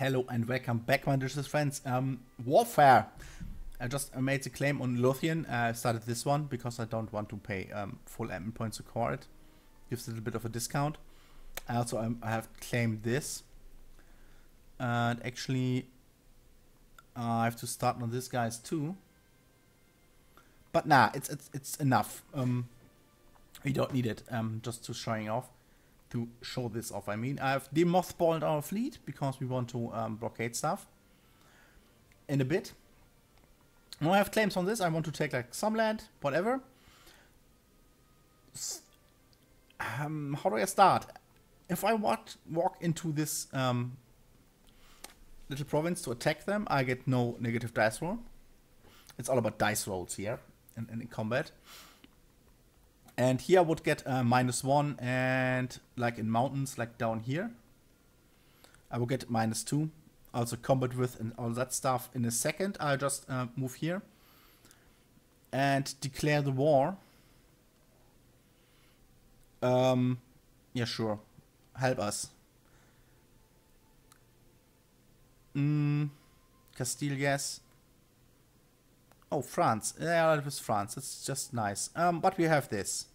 Hello and welcome back, my delicious friends. Um, Warfare. I just made the claim on Lothian. Uh, I started this one because I don't want to pay um, full admin points to core it. Gives a little bit of a discount. I also um, I have claimed this. And actually, uh, I have to start on this guys too. But nah, it's it's it's enough. Um, we don't need it. Um, just to showing off to show this off. I mean, I've demothballed our fleet because we want to um, blockade stuff in a bit. Now I have claims on this. I want to take like some land, whatever. Um, how do I start? If I walk, walk into this um, little province to attack them, I get no negative dice roll. It's all about dice rolls here in, in combat. And here I would get uh, minus one and like in mountains, like down here, I will get minus two. Also combat width and all that stuff. In a second, I'll just uh, move here and declare the war. Um, yeah, sure. Help us. Mm, Castile, yes. Oh, France. Yeah, it was France. It's just nice. Um, but we have this.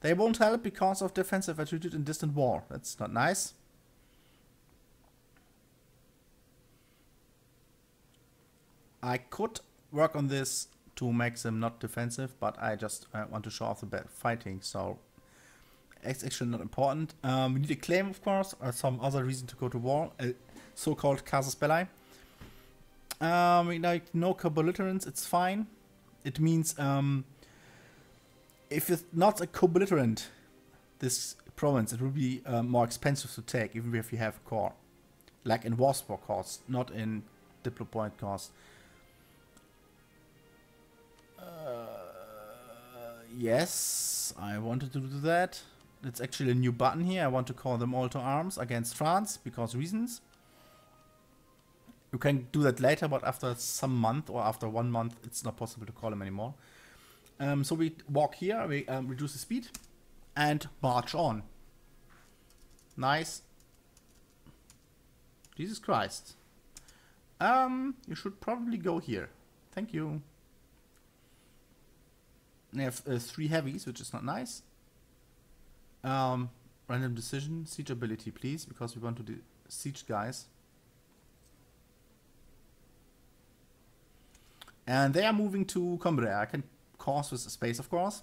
They won't help because of defensive attitude in distant war. That's not nice. I could work on this to make them not defensive, but I just uh, want to show off the bad fighting, so it's actually not important. Um, we need a claim, of course, or some other reason to go to war, a so-called casus belli. Um, like no co-belligerence, it's fine. It means um, if it's not a co-belligerent, this province, it will be uh, more expensive to take, even if you have a core. Like in warscore cost, not in Diplo point cost. Uh, yes, I wanted to do that. It's actually a new button here. I want to call them all to arms against France because reasons. You can do that later, but after some month or after one month, it's not possible to call them anymore. Um, so we walk here, we um, reduce the speed, and march on. Nice. Jesus Christ. Um, you should probably go here. Thank you. We have uh, three heavies, which is not nice. Um, random decision, siege ability, please, because we want to siege guys. And they are moving to Cumbria. I can course with space, of course.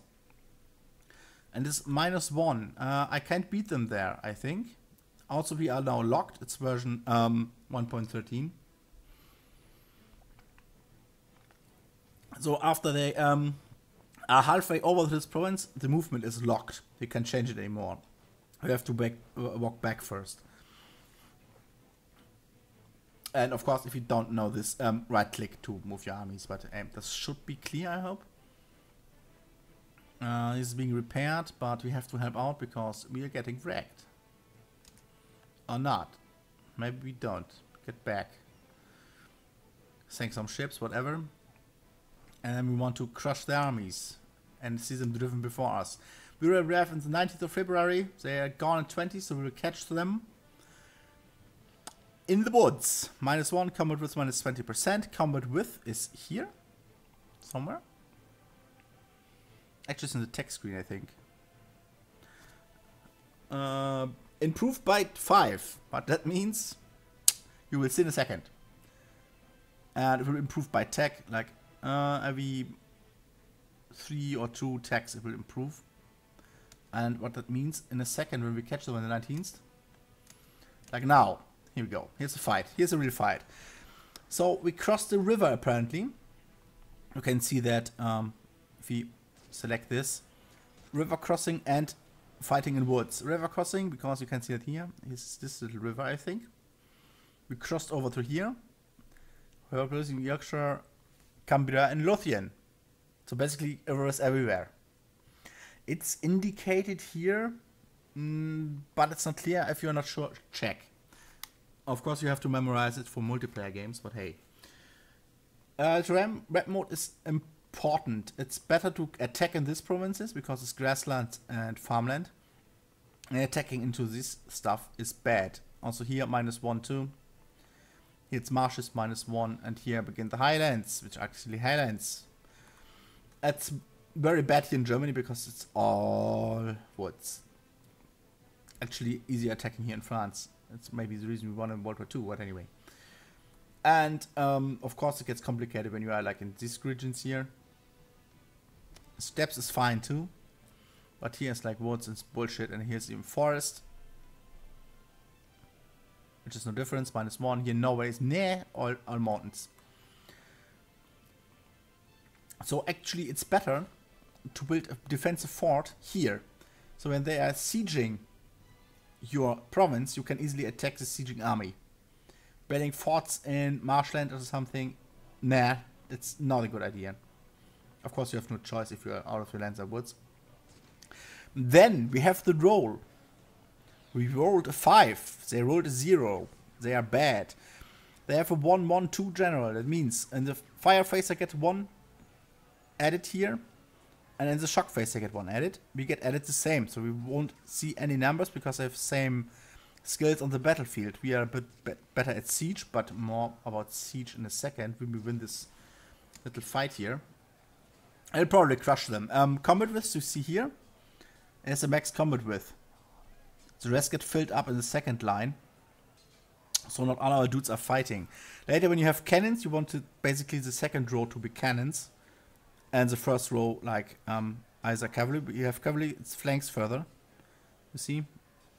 And this minus one, uh, I can't beat them there, I think. Also, we are now locked. It's version um, 1.13. So after they um, are halfway over this province, the movement is locked. You can't change it anymore. You have to back, walk back first. And of course, if you don't know this, um, right click to move your armies. But um, this should be clear, I hope. Uh, this is being repaired, but we have to help out because we are getting wrecked. Or not. Maybe we don't. Get back. Sink some ships, whatever. And then we want to crush the armies and see them driven before us. We will arrive on the 19th of February. They are gone at 20, so we will catch them. In the woods. Minus 1, combat width minus 20%. Combat width is here. Somewhere. Actually, it's in the text screen, I think. Uh, improved by 5. But that means you will see in a second. And it will improve by tech. Like uh, every 3 or 2 techs it will improve. And what that means in a second when we catch them on the 19th. Like now. Here we go. Here's a fight. Here's a real fight. So we crossed the river apparently. You can see that um, if we select this. River crossing and fighting in woods. River crossing, because you can see it here, is this little river, I think. We crossed over to here. We're placing Yorkshire, Cumbria, and Lothian. So basically, rivers everywhere. It's indicated here, mm, but it's not clear. If you're not sure, check. Of course, you have to memorize it for multiplayer games, but hey. Uh, ram mode is important important. It's better to attack in these provinces because it's grassland and farmland. And attacking into this stuff is bad. Also here, minus 1, 2. Here it's marshes minus one, and here begin the highlands, which are actually highlands. It's very bad here in Germany because it's all woods. Actually, easy attacking here in France. That's maybe the reason we won in World War II, but anyway. And um, of course, it gets complicated when you are like in these regions here. Steppes is fine too, but here's like woods and bullshit, and here's even forest which is no difference, minus one. Here Norway is near all, all mountains. So actually it's better to build a defensive fort here. So when they are sieging your province, you can easily attack the sieging army. Building forts in marshland or something, nah, that's not a good idea. Of course you have no choice if you are out of your lands or woods. Then we have the roll. We rolled a 5. They rolled a 0. They are bad. They have a 1-1-2 general. That means in the fire phase I get 1 added here. And in the shock phase I get 1 added. We get added the same. So we won't see any numbers because they have same skills on the battlefield. We are a bit be better at siege, but more about siege in a second when we win this little fight here. I'll probably crush them. Um, combat width you see here is a max combat width. The rest get filled up in the second line. So not all our dudes are fighting. Later when you have cannons, you want to basically the second row to be cannons. And the first row like um, either cavalry. But you have cavalry, it's flanks further. You see?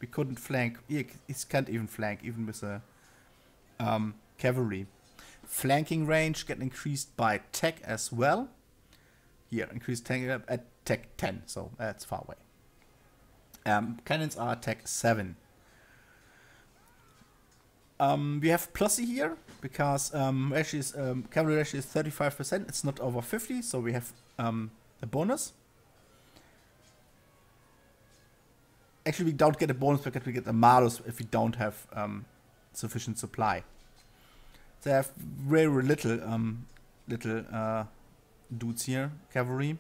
We couldn't flank. It can't even flank, even with a um, cavalry. Flanking range get increased by tech as well. Here, increased tank at tech 10, so that's far away. Um, cannons are tech 7. Um, we have Plusy here because um, is, um, cavalry is 35%. It's not over 50, so we have um, a bonus. Actually, we don't get a bonus because we get a malus if we don't have um, sufficient supply. They have very little um, little uh, dudes here, cavalry.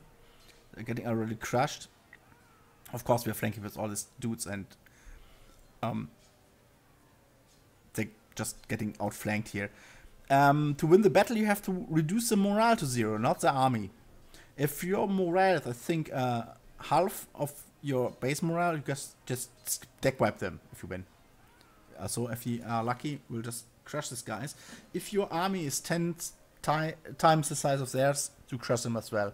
They're getting already crushed. Of course, we are flanking with all these dudes and um, they just getting outflanked here. Um, to win the battle, you have to reduce the morale to zero, not the army. If your morale is, I think, uh, half of your base morale, you just just deck wipe them if you win. Uh, so if you are lucky, we'll just crush these guys. If your army is 10 times the size of theirs, to crush them as well.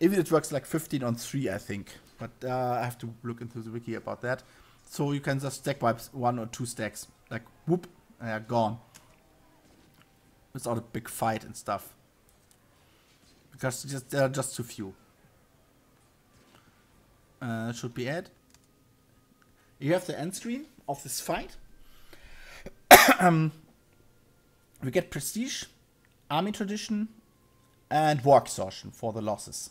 Even it works like 15 on 3, I think. But uh, I have to look into the wiki about that. So you can just stack wipe one or two stacks. Like, whoop, they are gone. Without a big fight and stuff. Because just, there are just too few. Uh, should be add. You have the end screen of this fight. um, we get prestige, army tradition, and war exhaustion for the losses.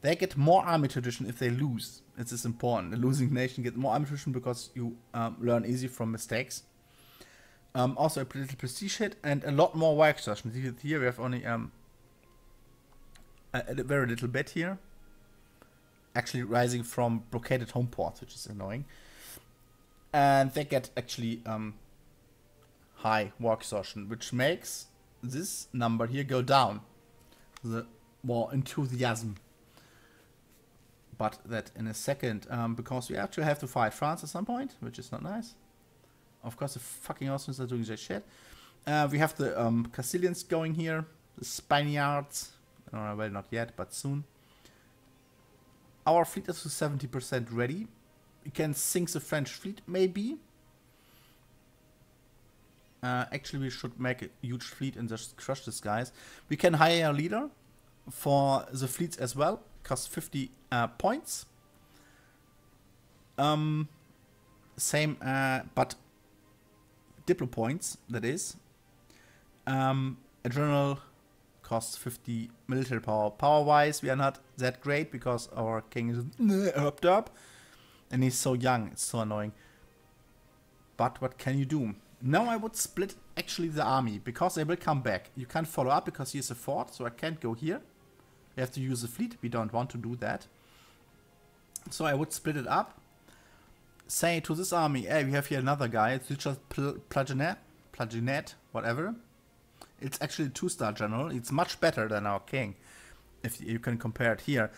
They get more army tradition if they lose. This is important. A losing nation gets more army tradition because you um, learn easy from mistakes. Um, also a little prestige hit and a lot more war exhaustion. Here we have only um, a, a, very little bit here. Actually rising from blockaded home ports, which is annoying. And they get actually um, high war exhaustion, which makes this number here go down. The more enthusiasm but that in a second, um, because we actually have to fight France at some point, which is not nice. Of course, the fucking Austrians are doing their shit. Uh, we have the um, Castilians going here, the Spaniards. Uh, well, not yet, but soon. Our fleet is to 70% ready. We can sink the French fleet, maybe. Uh, actually, we should make a huge fleet and just crush these guys. We can hire a leader for the fleets as well costs 50 uh, points. Um, same, uh, but Diplo points, that is. Um, a general costs 50 military power. Power-wise, we are not that great because our king is upped up. And he's so young, it's so annoying. But what can you do? Now I would split actually the army, because they will come back. You can't follow up because he's a fort, so I can't go here. We have to use a fleet. We don't want to do that. So I would split it up. Say to this army, hey, we have here another guy. It's just Plantagenet. Plaginet, whatever. It's actually a two-star general. It's much better than our king, if you can compare it here.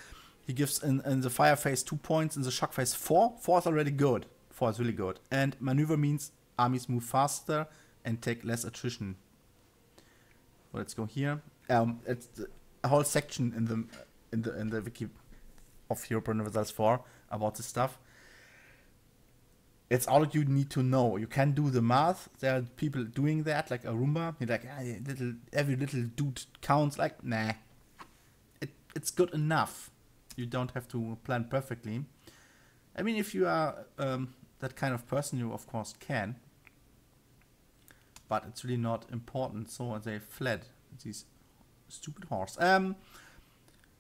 He gives in, in the fire phase two points, in the shock phase four. Four is already good. Four is really good. And maneuver means armies move faster and take less attrition. Let's go here. Um, it's a whole section in the in the in the wiki of Europa Universalis 4 about this stuff. It's all you need to know. You can do the math. There are people doing that, like Arumba. You're like, ah, little every little dude counts. Like, nah, it it's good enough. You don't have to plan perfectly. I mean, if you are um, that kind of person, you of course can. But it's really not important. So they fled. These stupid horse. Um,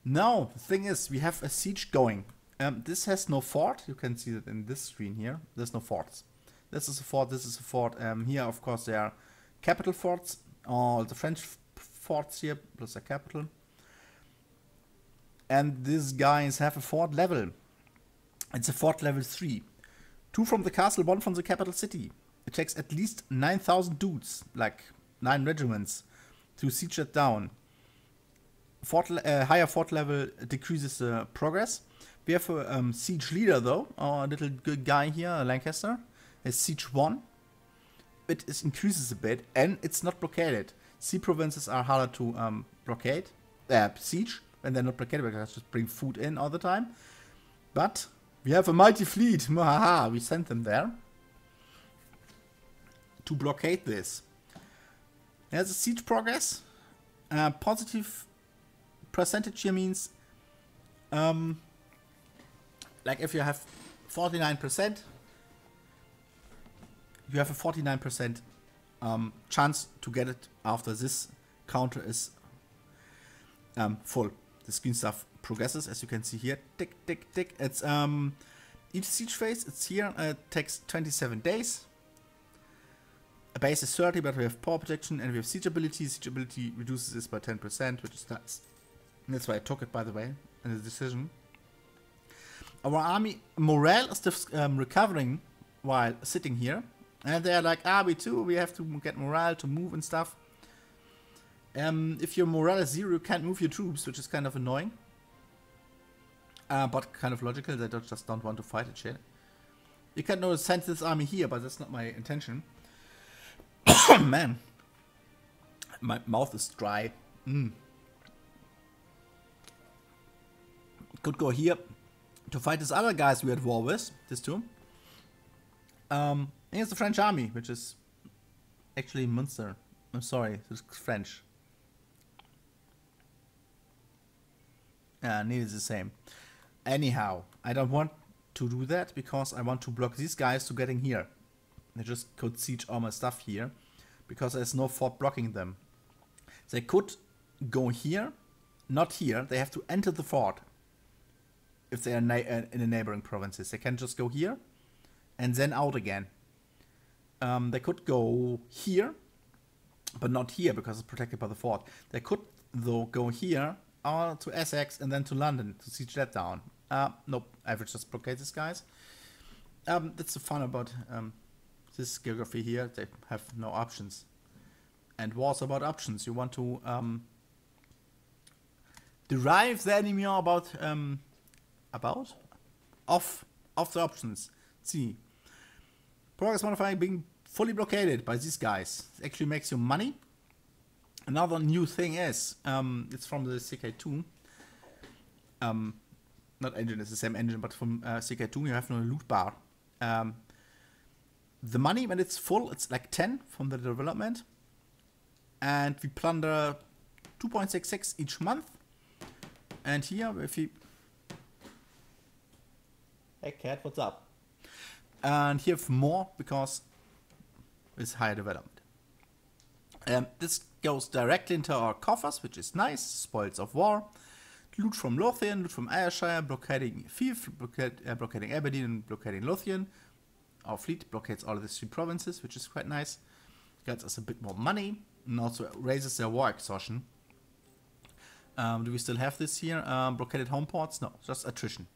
now, the thing is, we have a siege going. Um, this has no fort. You can see that in this screen here. There's no forts. This is a fort, this is a fort. Um, here, of course, there are capital forts. All the French forts here, plus a capital. And these guys have a fort level. It's a fort level 3. Two from the castle, one from the capital city. Takes at least 9,000 dudes, like 9 regiments, to siege it down. Fort, uh, higher fort level decreases uh, progress. We have a um, siege leader though, our little good guy here, Lancaster. Is siege 1. It is increases a bit and it's not blockaded. Sea provinces are harder to um, blockade, uh, siege, when they're not blockaded because just bring food in all the time. But we have a mighty fleet, we sent them there to blockade this. There's a siege progress. Uh, positive percentage here means um, like if you have 49%, you have a 49% um, chance to get it after this counter is um, full. The screen stuff progresses as you can see here. Tick, tick, tick. It's um, each siege phase, it's here, uh, takes 27 days. A base is 30, but we have power protection and we have siege ability. Siege ability reduces this by 10%, which is nice. That's why I took it, by the way, in the decision. Our army morale is just um, recovering while sitting here. And they're like, ah, we too, we have to get morale to move and stuff. Um, if your morale is zero, you can't move your troops, which is kind of annoying. Uh, but kind of logical, they just don't want to fight it shit. You can not send this army here, but that's not my intention. Man. My mouth is dry. Mm. could go here to fight these other guys we at war with, this two. Um, here's the French army, which is actually Munster. I'm sorry, it's French. Yeah, nearly the same. Anyhow, I don't want to do that because I want to block these guys to getting here. They just could siege all my stuff here because there's no fort blocking them. They could go here, not here. They have to enter the fort if they are uh, in the neighboring provinces. They can just go here and then out again. Um, they could go here, but not here because it's protected by the fort. They could, though, go here or to Essex and then to London to siege that down. Uh, nope, I will just blockade these guys. Um, that's the fun about um, this geography here. They have no options. And wars about options. You want to um, derive the enemy about um, about off of the options. See, progress modifying being fully blockaded by these guys it actually makes you money. Another new thing is um, it's from the CK2. Um, not engine, it's the same engine, but from uh, CK2 you have no loot bar. Um, the money when it's full, it's like 10 from the development, and we plunder 2.66 each month. And here, if you Hey cat, what's up? And here more because it's higher development. Um, this goes directly into our coffers, which is nice. Spoils of war. Loot from Lothian, loot from Ayrshire, blockading Fife, blockade, uh, blockading Aberdeen, and blockading Lothian. Our fleet blockades all of these three provinces, which is quite nice. Gets us a bit more money, and also raises their war exhaustion. Um, do we still have this here? Um, blockaded home ports? No, just attrition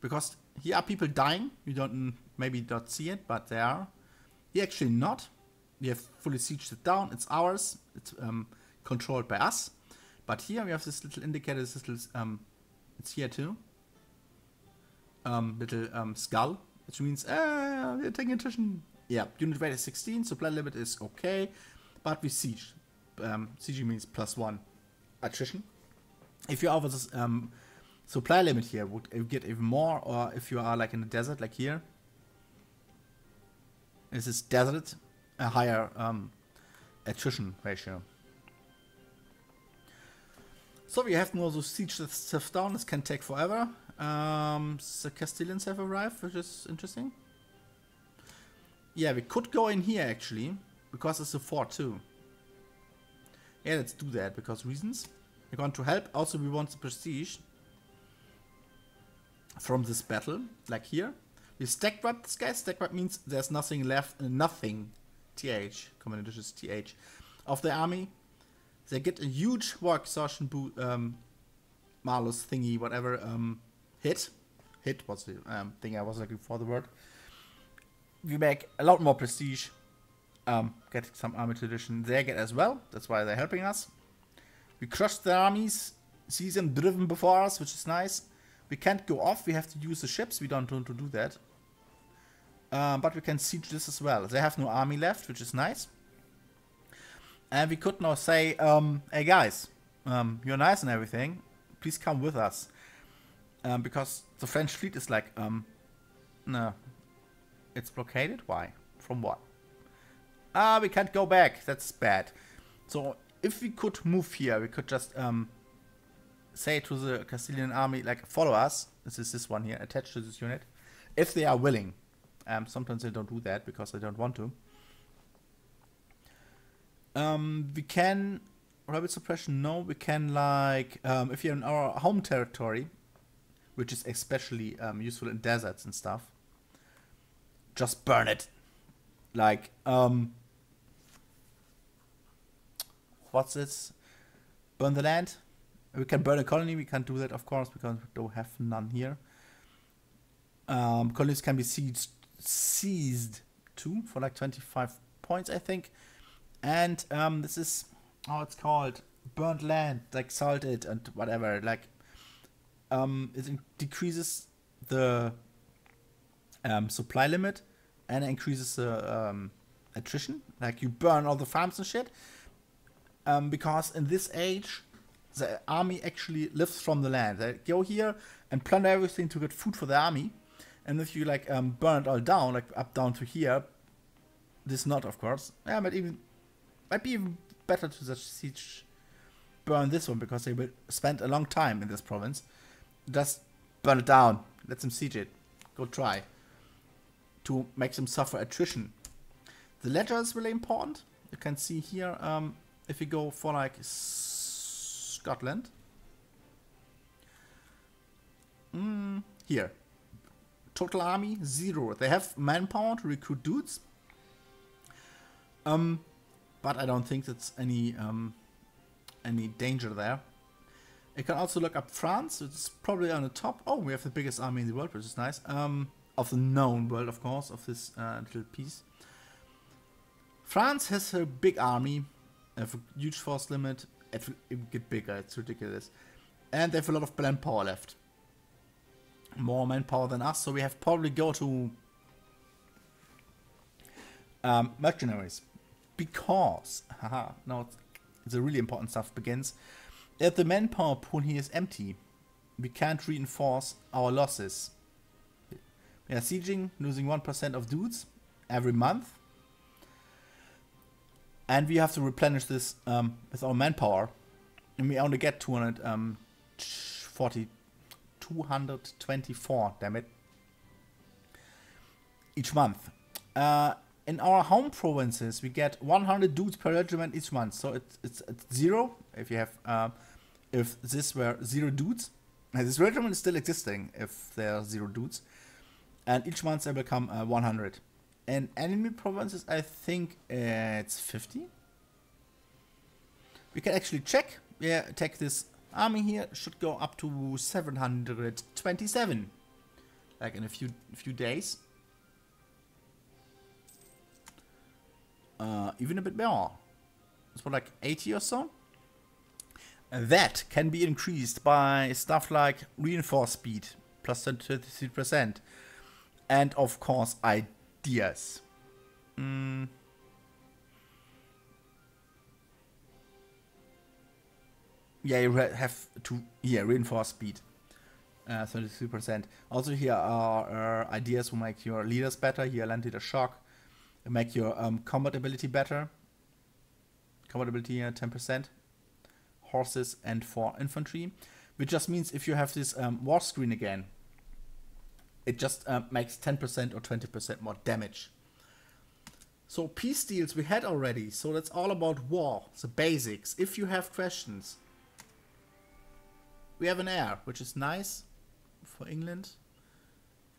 because here are people dying. You don't maybe not see it, but they are. Here actually not. we have fully sieged it down. It's ours. It's um, controlled by us. But here we have this little indicator. This little um, it's here too. Um, little um, skull, which means ah, we're taking attrition. Yeah, unit weight is 16. Supply limit is okay, but we siege. Um, siege means plus one attrition. If you're over this um, supply limit here, would you get even more, or if you are like in the desert, like here, this is desert, a higher um, attrition ratio. So we have more to siege the stuff down. This can take forever. Um, the Castilians have arrived, which is interesting. Yeah, we could go in here actually, because it's a fort too. Yeah, let's do that because reasons. We're going to help. Also, we want the prestige from this battle, like here. We stack wipe this guy. Stack wipe means there's nothing left, uh, nothing, th, command dishes th, of the army. They get a huge war exhaustion boot, um, thingy, whatever, um, hit. Hit was the um, thing I was looking for the word. We make a lot more prestige. Um, get some army tradition. They get as well. That's why they're helping us. We crush the armies, see them driven before us, which is nice. We can't go off. We have to use the ships. We don't want to do that. Um, but we can siege this as well. They have no army left, which is nice. And we could now say, um, hey guys, um, you're nice and everything. Please come with us. Um, because the French fleet is like, um, no, it's blockaded. Why? From what? Ah, we can't go back. That's bad. So if we could move here, we could just um, say to the Castilian army, like, follow us. This is this one here, attached to this unit. If they are willing. Um, sometimes they don't do that because they don't want to. Um, we can rabbit suppression. No, we can like um, if you're in our home territory, which is especially um, useful in deserts and stuff. Just burn it, like um, what's this? Burn the land. We can burn a colony. We can't do that, of course, because we don't have none here. Um, colonies can be seized, seized too for like 25 points, I think. And um, this is how it's called burnt land, like salted and whatever. Like um, it decreases the um, supply limit and increases the um, attrition. Like you burn all the farms and shit. Um, because in this age, the army actually lives from the land. They go here and plunder everything to get food for the army. And if you like um, burn it all down, like up down to here, this not of course. Yeah, but even might be even better to siege burn this one because they will spend a long time in this province. Just burn it down. Let them siege it. Go try. To make them suffer attrition. The ledger is really important. You can see here, um, if we go for like Scotland. Mm, here. Total army, zero. They have manpower to recruit dudes. Um, but I don't think that's any um, any danger there. I can also look up France. It's probably on the top. Oh, we have the biggest army in the world, which is nice. Um, of the known world, of course, of this uh, little piece. France has a big army, a huge force limit. It will get bigger. It's ridiculous, and they have a lot of manpower left. More manpower than us, so we have probably go to um, mercenaries because, haha, now the really important stuff begins. If the manpower pool here is empty, we can't reinforce our losses. We are sieging, losing 1% of dudes every month. And we have to replenish this um, with our manpower. And we only get 240, um, 224, damn it, each month. Uh, in our home provinces, we get 100 dudes per regiment each month. So it's, it's, it's zero if you have, uh, if this were zero dudes. And this regiment is still existing if there are zero dudes. And each month they become uh, 100. In enemy provinces, I think uh, it's 50. We can actually check. Yeah, take this army here should go up to 727. Like in a few few days. Uh, even a bit more. It's more like 80 or so. That can be increased by stuff like reinforced speed, plus 33%. And of course, ideas. Mm. Yeah, you have to, yeah, reinforce speed. Uh, 33%. Also here are uh, ideas who make your leaders better. Here, land leader shock. Make your um, combat ability better. Combat ability uh, 10%. Horses and for infantry. Which just means if you have this um, war screen again, it just uh, makes 10% or 20% more damage. So peace deals we had already, so that's all about war, the basics. If you have questions, we have an heir, which is nice for England.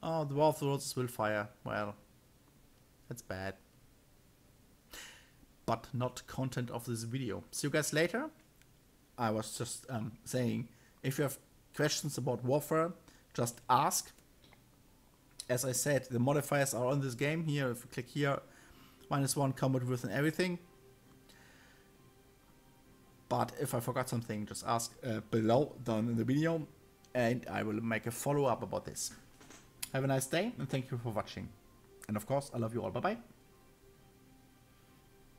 Oh, the War of the will fire. Well, that's bad. But not content of this video. See you guys later. I was just um, saying, if you have questions about warfare, just ask. As I said, the modifiers are on this game. Here, if you click here, minus one combat width and everything. But if I forgot something, just ask uh, below down in the video and I will make a follow-up about this. Have a nice day and thank you for watching. And of course, I love you all. Bye-bye.